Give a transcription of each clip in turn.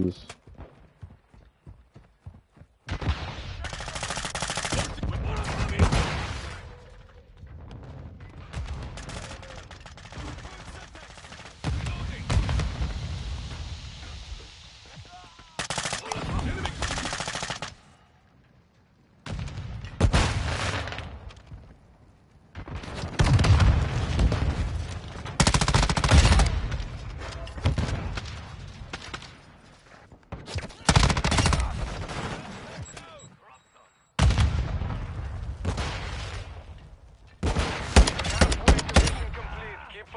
please.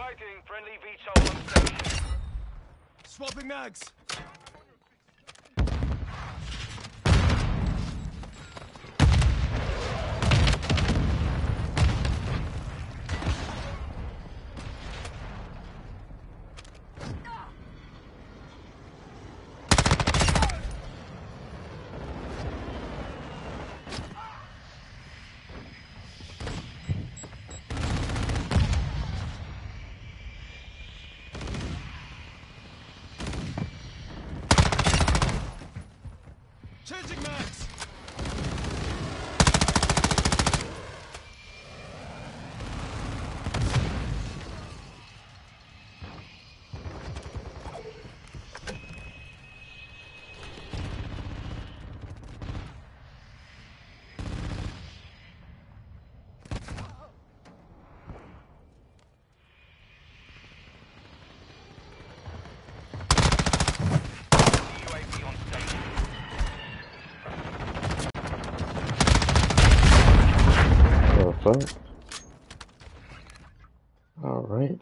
Fighting. Friendly VTOL on station. Swapping mags. Changing mags. fuck? Alright.